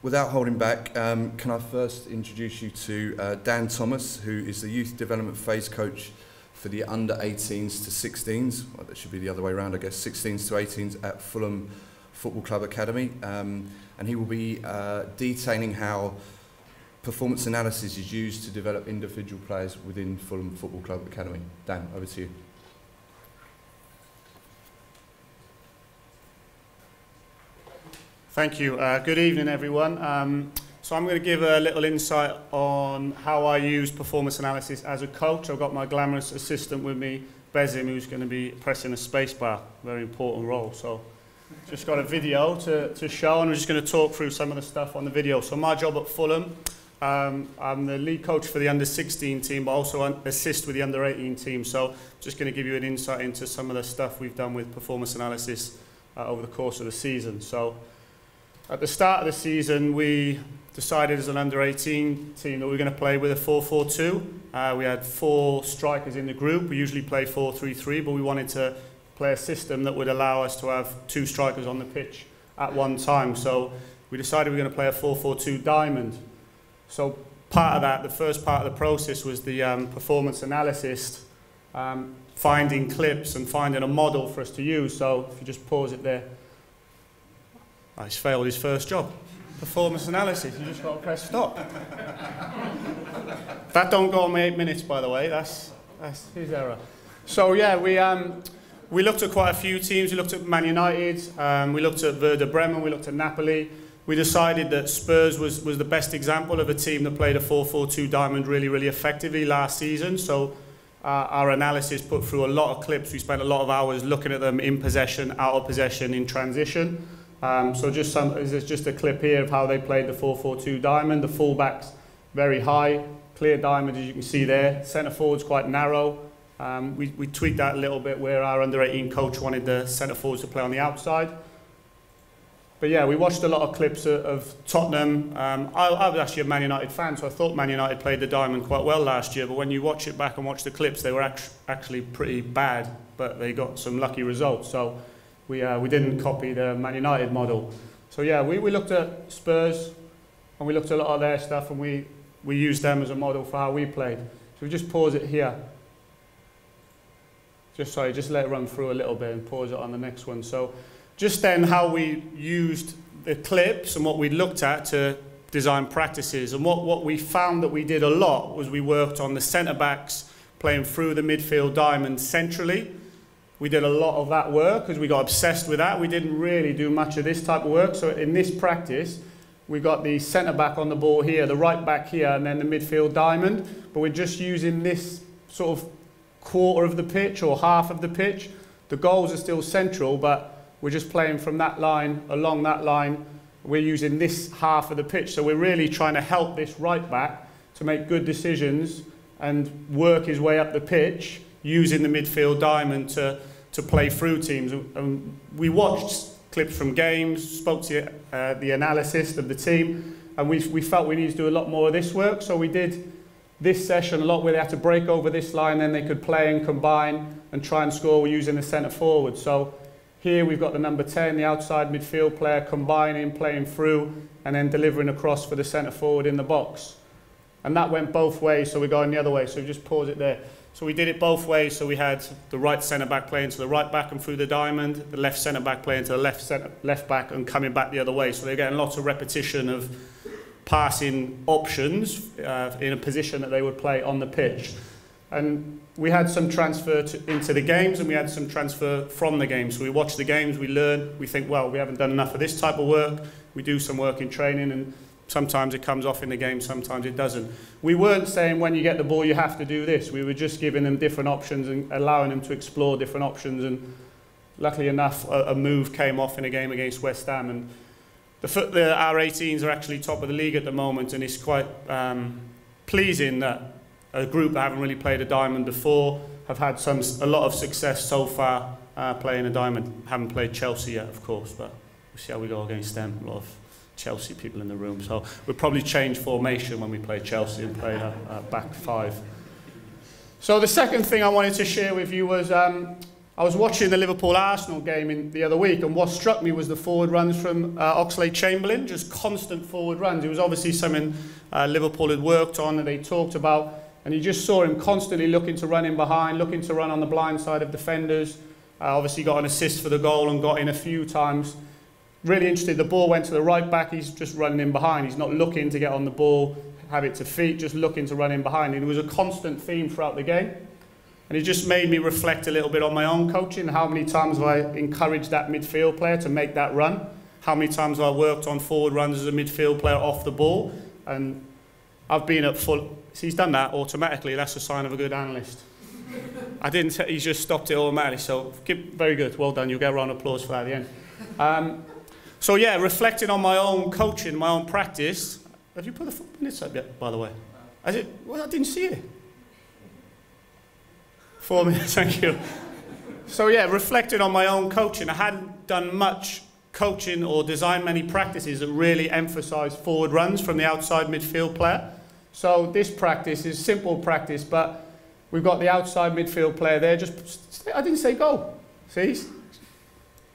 Without holding back, um, can I first introduce you to uh, Dan Thomas, who is the youth development phase coach for the under 18s to 16s. Well, that should be the other way around, I guess, 16s to 18s at Fulham Football Club Academy. Um, and he will be uh, detailing how performance analysis is used to develop individual players within Fulham Football Club Academy. Dan, over to you. Thank you. Uh, good evening, everyone. Um, so I'm going to give a little insight on how I use performance analysis as a coach. I've got my glamorous assistant with me, Bezim, who's going to be pressing a spacebar, very important role. So just got a video to, to show, and we're just going to talk through some of the stuff on the video. So my job at Fulham, um, I'm the lead coach for the under 16 team, but also assist with the under 18 team. So just going to give you an insight into some of the stuff we've done with performance analysis uh, over the course of the season. So at the start of the season, we decided as an under 18 team that we were going to play with a 4 4 2. Uh, we had four strikers in the group. We usually play 4 3 3, but we wanted to play a system that would allow us to have two strikers on the pitch at one time. So we decided we were going to play a 4 4 2 diamond. So part of that, the first part of the process was the um, performance analysis, um, finding clips and finding a model for us to use. So if you just pause it there. Oh, he's failed his first job performance analysis. You just got to press stop. that don't go on me eight minutes, by the way. That's, that's his error. So, yeah, we, um, we looked at quite a few teams. We looked at Man United, um, we looked at Werder Bremen, we looked at Napoli. We decided that Spurs was, was the best example of a team that played a 4-4-2 diamond really, really effectively last season. So uh, our analysis put through a lot of clips. We spent a lot of hours looking at them in possession, out of possession, in transition. Um, so just some, this is just a clip here of how they played the 4-4-2 diamond. The fullbacks very high, clear diamond as you can see there. Centre forwards quite narrow. Um, we, we tweaked that a little bit where our under 18 coach wanted the centre forwards to play on the outside. But yeah, we watched a lot of clips of, of Tottenham. Um, I, I was actually a Man United fan, so I thought Man United played the diamond quite well last year. But when you watch it back and watch the clips, they were act actually pretty bad, but they got some lucky results. So we, uh, we didn't copy the Man United model. So yeah, we, we looked at Spurs and we looked at a lot of their stuff and we, we used them as a model for how we played. So we just pause it here. Just sorry, just let it run through a little bit and pause it on the next one. So just then how we used the clips and what we looked at to design practices. And what, what we found that we did a lot was we worked on the centre backs playing through the midfield diamond centrally we did a lot of that work because we got obsessed with that. We didn't really do much of this type of work. So in this practice, we got the centre back on the ball here, the right back here, and then the midfield diamond. But we're just using this sort of quarter of the pitch or half of the pitch. The goals are still central, but we're just playing from that line along that line. We're using this half of the pitch. So we're really trying to help this right back to make good decisions and work his way up the pitch using the midfield diamond to, to play through teams. And we watched clips from games, spoke to uh, the analyst of the team, and we, we felt we needed to do a lot more of this work. So we did this session a lot where they had to break over this line, then they could play and combine and try and score using the centre forward. So here we've got the number 10, the outside midfield player, combining, playing through, and then delivering across for the centre forward in the box. And that went both ways, so we're going the other way. So we just pause it there. So we did it both ways. So we had the right centre back playing to the right back and through the diamond, the left centre back playing to the left centre, left back and coming back the other way. So they're getting lots of repetition of passing options uh, in a position that they would play on the pitch. And we had some transfer to, into the games and we had some transfer from the games. So we watch the games, we learn, we think, well, we haven't done enough of this type of work. We do some work in training and Sometimes it comes off in the game, sometimes it doesn't. We weren't saying when you get the ball you have to do this. We were just giving them different options and allowing them to explore different options. And luckily enough, a, a move came off in a game against West Ham. And the, the, our 18s are actually top of the league at the moment, and it's quite um, pleasing that a group that haven't really played a diamond before have had some a lot of success so far uh, playing a diamond. Haven't played Chelsea yet, of course, but we'll see how we go against them. A lot of Chelsea people in the room. So we'll probably change formation when we play Chelsea and play a, a back five. So the second thing I wanted to share with you was um, I was watching the Liverpool Arsenal game in, the other week, and what struck me was the forward runs from uh, Oxlade Chamberlain, just constant forward runs. It was obviously something uh, Liverpool had worked on and they talked about, and you just saw him constantly looking to run in behind, looking to run on the blind side of defenders. Uh, obviously, got an assist for the goal and got in a few times. Really interested. The ball went to the right back. He's just running in behind. He's not looking to get on the ball, have it to feet, just looking to run in behind. And it was a constant theme throughout the game. And it just made me reflect a little bit on my own coaching. How many times have I encouraged that midfield player to make that run? How many times have I worked on forward runs as a midfield player off the ball? And I've been at full. So he's done that automatically. That's a sign of a good analyst. I didn't. He's just stopped it automatically. So very good. Well done. You'll get a round of applause for that at the end. Um, so yeah, reflecting on my own coaching, my own practice. Have you put the minutes up yet? By the way, I did. Well, I didn't see it. Four minutes, thank you. So yeah, reflecting on my own coaching, I hadn't done much coaching or designed many practices that really emphasise forward runs from the outside midfield player. So this practice is simple practice, but we've got the outside midfield player there. Just I didn't say go. See?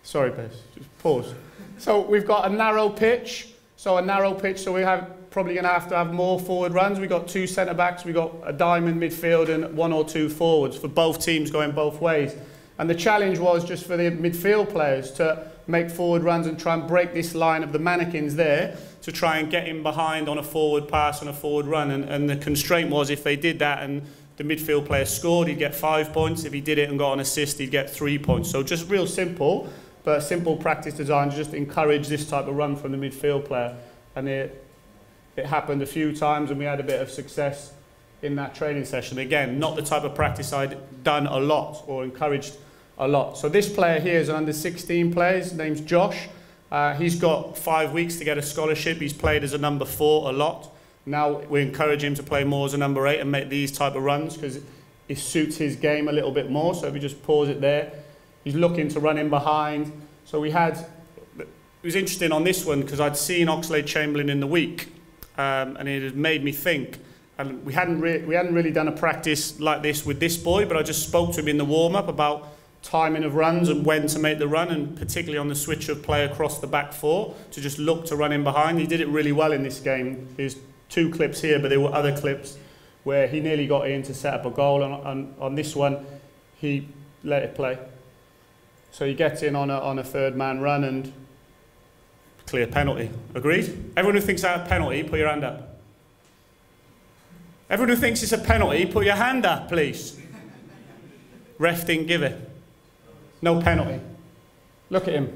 Sorry, Bez. Just pause. So we've got a narrow pitch. So a narrow pitch. So we have probably going to have to have more forward runs. We've got two centre backs, we've got a diamond midfield and one or two forwards for both teams going both ways. And the challenge was just for the midfield players to make forward runs and try and break this line of the mannequins there to try and get in behind on a forward pass and a forward run. And, and the constraint was if they did that and the midfield player scored, he'd get five points. If he did it and got an assist, he'd get three points. So just real simple, but a simple practice design to just encourage this type of run from the midfield player. And it, it happened a few times and we had a bit of success in that training session. Again, not the type of practice I'd done a lot or encouraged a lot. So this player here is an under 16 player. His name's Josh. Uh, he's got five weeks to get a scholarship. He's played as a number four a lot. Now we encourage him to play more as a number eight and make these type of runs because it suits his game a little bit more. So if we just pause it there, he's looking to run in behind. So we had, it was interesting on this one because I'd seen Oxlade Chamberlain in the week um, and it had made me think. And we hadn't, we hadn't really done a practice like this with this boy, but I just spoke to him in the warm up about timing of runs and when to make the run, and particularly on the switch of play across the back four to just look to run in behind. He did it really well in this game. There's two clips here, but there were other clips where he nearly got in to set up a goal. And on, on this one, he let it play. So he gets in on a, on a third man run and Clear penalty. Agreed? Everyone who thinks that a penalty, put your hand up. Everyone who thinks it's a penalty, put your hand up, please. Ref didn't give it. No penalty. Look at him.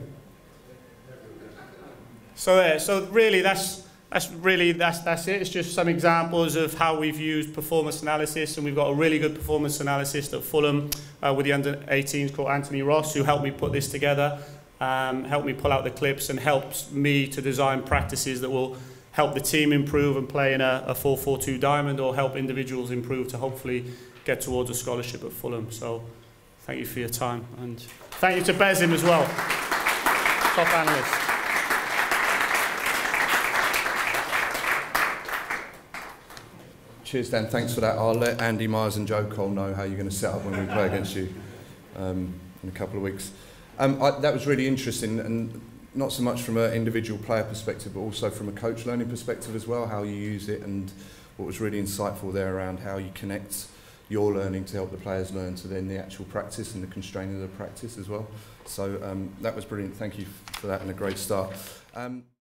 So there. So really, that's that's really that's that's it. It's just some examples of how we've used performance analysis, and we've got a really good performance analyst at Fulham uh, with the under 18s called Anthony Ross, who helped me put this together um, helped me pull out the clips and helps me to design practices that will help the team improve and play in a, a 4-4-2 diamond or help individuals improve to hopefully get towards a scholarship at Fulham. So thank you for your time and thank you to Bezim as well, top analyst. Cheers, Dan. Thanks for that. I'll let Andy Myers and Joe Cole know how you're going to set up when we play against you um, in a couple of weeks. Um, I, that was really interesting, and not so much from an individual player perspective, but also from a coach learning perspective as well, how you use it, and what was really insightful there around how you connect your learning to help the players learn to then the actual practice and the constraining of the practice as well. So um, that was brilliant. Thank you for that and a great start. Um,